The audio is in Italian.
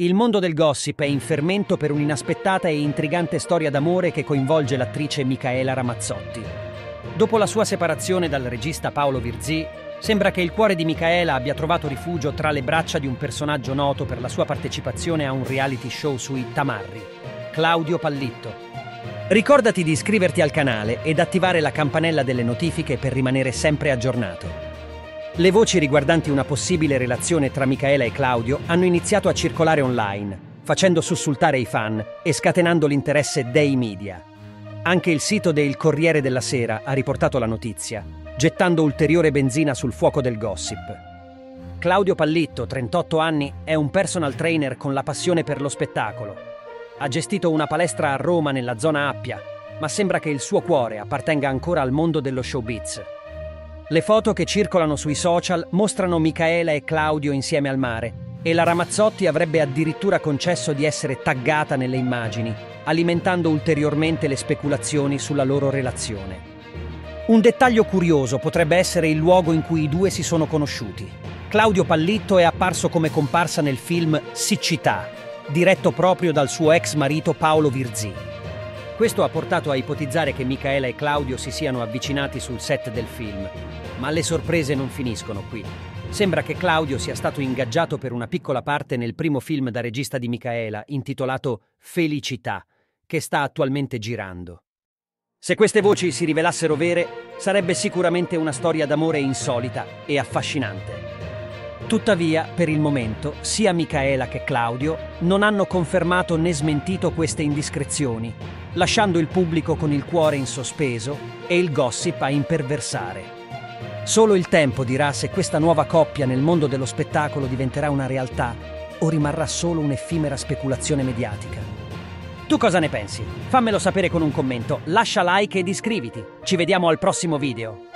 Il mondo del gossip è in fermento per un'inaspettata e intrigante storia d'amore che coinvolge l'attrice Micaela Ramazzotti. Dopo la sua separazione dal regista Paolo Virzì, sembra che il cuore di Micaela abbia trovato rifugio tra le braccia di un personaggio noto per la sua partecipazione a un reality show sui Tamarri, Claudio Pallitto. Ricordati di iscriverti al canale ed attivare la campanella delle notifiche per rimanere sempre aggiornato. Le voci riguardanti una possibile relazione tra Micaela e Claudio hanno iniziato a circolare online, facendo sussultare i fan e scatenando l'interesse dei media. Anche il sito del Corriere della Sera ha riportato la notizia, gettando ulteriore benzina sul fuoco del gossip. Claudio Pallitto, 38 anni, è un personal trainer con la passione per lo spettacolo. Ha gestito una palestra a Roma nella zona Appia, ma sembra che il suo cuore appartenga ancora al mondo dello showbiz. Le foto che circolano sui social mostrano Micaela e Claudio insieme al mare e la Ramazzotti avrebbe addirittura concesso di essere taggata nelle immagini, alimentando ulteriormente le speculazioni sulla loro relazione. Un dettaglio curioso potrebbe essere il luogo in cui i due si sono conosciuti. Claudio Pallitto è apparso come comparsa nel film Siccità, diretto proprio dal suo ex marito Paolo Virzì. Questo ha portato a ipotizzare che Micaela e Claudio si siano avvicinati sul set del film, ma le sorprese non finiscono qui. Sembra che Claudio sia stato ingaggiato per una piccola parte nel primo film da regista di Micaela, intitolato Felicità, che sta attualmente girando. Se queste voci si rivelassero vere, sarebbe sicuramente una storia d'amore insolita e affascinante. Tuttavia, per il momento, sia Micaela che Claudio non hanno confermato né smentito queste indiscrezioni, lasciando il pubblico con il cuore in sospeso e il gossip a imperversare. Solo il tempo dirà se questa nuova coppia nel mondo dello spettacolo diventerà una realtà o rimarrà solo un'effimera speculazione mediatica. Tu cosa ne pensi? Fammelo sapere con un commento, lascia like ed iscriviti. Ci vediamo al prossimo video.